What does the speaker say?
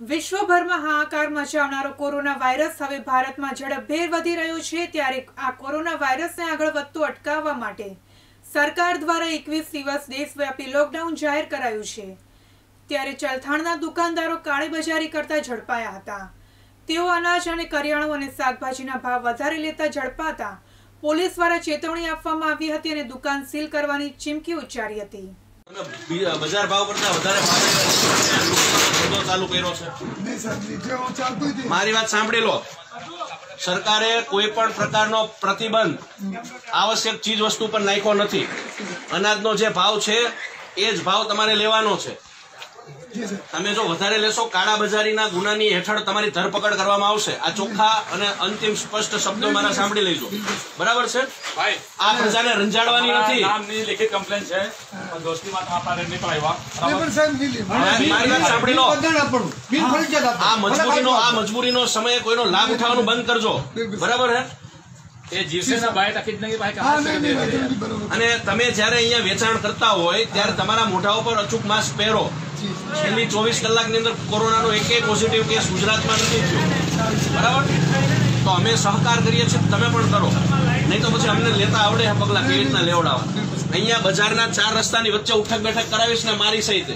વિશ્વભરમાં હાહાકાર મચાવનારો corona virus હવે ભારતમાં ઝડપભેર વધી રહ્યો છે ત્યારે આ કોરોના વાયરસને આગળ વધતું અટકાવવા માટે સરકાર દ્વારા એકવીસ દિવસ દેશવ્યાપી લોકડાઉન જાહેર કરાયું છે. ત્યારે ચલથાણના દુકાનદારો કાળીબજારી કરતા ઝડપાયા હતા. તેઓ અનાજ અને કરિયાણું અને શાકભાજીના ભાવ વધારે લેતા ઝડપાતા પોલીસ દ્વારા ચેતવણી આપવામાં આવી હતી અને દુકાન સીલ કરવાની ચીમકી ઉચ્ચારી હતી. બજાર ભાવ કરતા વધારે ચાલુ કર્યો છે. નહીં સાહેબ નીચે હું ચાલતું હતી. મારી વાત સાંભળી લો. સરકારે કોઈ પણ પ્રકારનો પ્રતિબંધ આવશ્યક ચીજ વસ્તુ પર નાખ્યો નથી. અનાજનો જે ભાવ છે એ જ ભાવ તમારે લેવાનો છે. તમે જો વધારે લેશો કાળા બજારીના ગુનાની હેઠળ તમારી ધરપકડ કરવામાં આવશે. આ ચોખ્ખા અને અંતિમ સ્પષ્ટ શબ્દો મારા સાંભળી લેજો. બરાબર છે? ભાઈ આ પ્રજાને રંજાડવાની નથી. નામની લેખિત કમ્પ્લેન છે. આ. મજબૂરીનો આ મજબૂરીનો સમયે કોઈનો લાભ ઉઠાવવાનું બંધ કરજો. બરાબર હે? અને તમે જ્યારે અહીંયા વેચાણ કરતા હોય ત્યારે તમારા મોઢા ઉપર અચૂક માસ્ક પહેરો. છેલ્લી ચોવીસ કલાકની અંદર કોરોનાનો એકેય પોઝિટિવ કેસ ગુજરાતમાં નથી થયો. બરાબર? તો અમે સહકાર કરીએ છીએ, તમે પણ કરો. નહીં તો પછી અમને લેતા આવડે પગલાં, કેવી રીતના લેવડાવવા અહીંયા બજારના ચાર રસ્તાની વચ્ચે ઉઠક બેઠક કરાવીશ ને મારી સહિત.